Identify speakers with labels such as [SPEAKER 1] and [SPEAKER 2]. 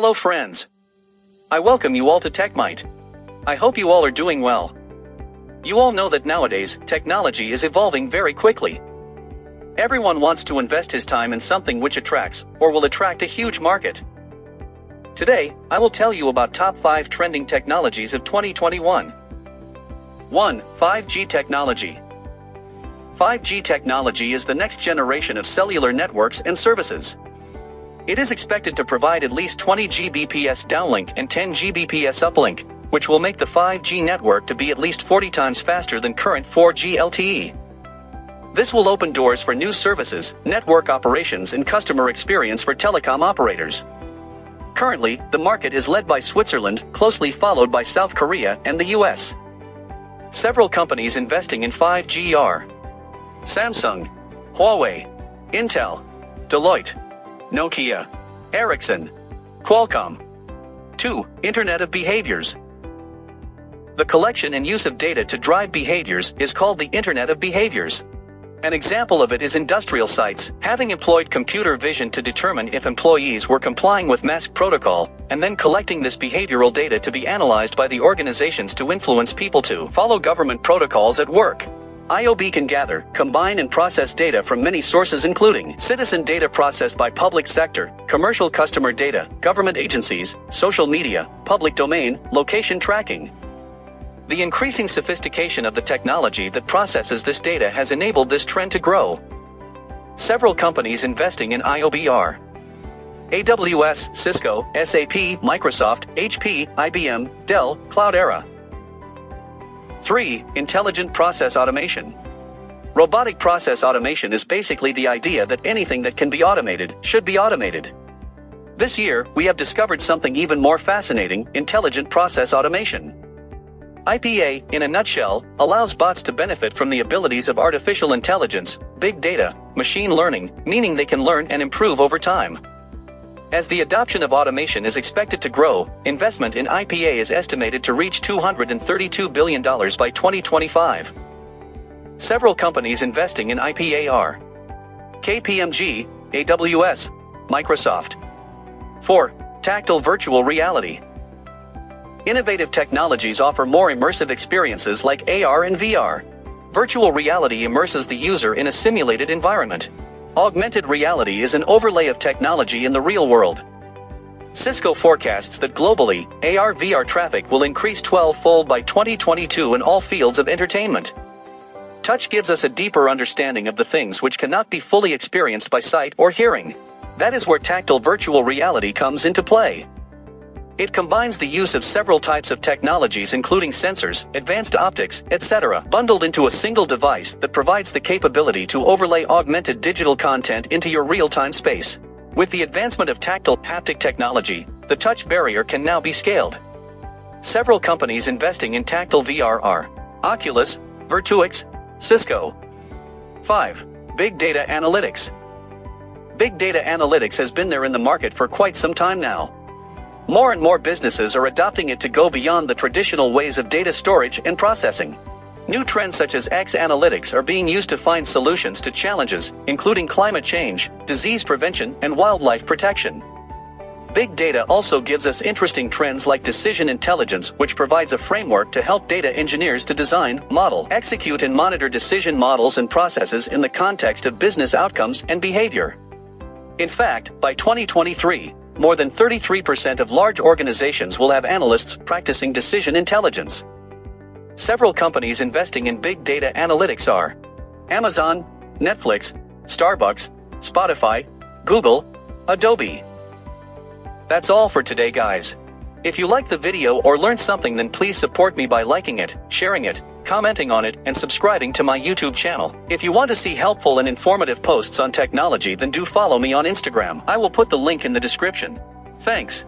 [SPEAKER 1] Hello friends. I welcome you all to Tech Might. I hope you all are doing well. You all know that nowadays, technology is evolving very quickly. Everyone wants to invest his time in something which attracts, or will attract a huge market. Today, I will tell you about top 5 trending technologies of 2021. 1. 5G technology. 5G technology is the next generation of cellular networks and services. It is expected to provide at least 20 Gbps downlink and 10 Gbps uplink, which will make the 5G network to be at least 40 times faster than current 4G LTE. This will open doors for new services, network operations and customer experience for telecom operators. Currently, the market is led by Switzerland, closely followed by South Korea and the US. Several companies investing in 5G are Samsung, Huawei, Intel, Deloitte, Nokia, Ericsson, Qualcomm. 2. Internet of Behaviors. The collection and use of data to drive behaviors is called the Internet of Behaviors. An example of it is industrial sites, having employed computer vision to determine if employees were complying with mask protocol, and then collecting this behavioral data to be analyzed by the organizations to influence people to follow government protocols at work. IOB can gather, combine and process data from many sources including citizen data processed by public sector, commercial customer data, government agencies, social media, public domain, location tracking. The increasing sophistication of the technology that processes this data has enabled this trend to grow. Several companies investing in IOB are AWS, Cisco, SAP, Microsoft, HP, IBM, Dell, Cloudera. 3. Intelligent Process Automation. Robotic process automation is basically the idea that anything that can be automated should be automated. This year, we have discovered something even more fascinating intelligent process automation. IPA, in a nutshell, allows bots to benefit from the abilities of artificial intelligence, big data, machine learning, meaning they can learn and improve over time. As the adoption of automation is expected to grow, investment in IPA is estimated to reach $232 billion by 2025. Several companies investing in IPA are KPMG, AWS, Microsoft. 4. Tactile Virtual Reality. Innovative technologies offer more immersive experiences like AR and VR. Virtual reality immerses the user in a simulated environment. Augmented reality is an overlay of technology in the real world. Cisco forecasts that globally, AR VR traffic will increase 12-fold by 2022 in all fields of entertainment. Touch gives us a deeper understanding of the things which cannot be fully experienced by sight or hearing. That is where tactile virtual reality comes into play. It combines the use of several types of technologies including sensors, advanced optics, etc., bundled into a single device that provides the capability to overlay augmented digital content into your real-time space. With the advancement of tactile haptic technology, the touch barrier can now be scaled. Several companies investing in tactile VR are Oculus, Virtuix, Cisco. 5. Big Data Analytics. Big data analytics has been there in the market for quite some time now. More and more businesses are adopting it to go beyond the traditional ways of data storage and processing. New trends such as X analytics are being used to find solutions to challenges, including climate change, disease prevention, and wildlife protection. Big data also gives us interesting trends like decision intelligence, which provides a framework to help data engineers to design, model, execute, and monitor decision models and processes in the context of business outcomes and behavior. In fact, by 2023, more than 33% of large organizations will have analysts practicing decision intelligence. Several companies investing in big data analytics are Amazon, Netflix, Starbucks, Spotify, Google, Adobe. That's all for today guys. If you liked the video or learned something then please support me by liking it, sharing it, commenting on it, and subscribing to my YouTube channel. If you want to see helpful and informative posts on technology then do follow me on Instagram. I will put the link in the description. Thanks.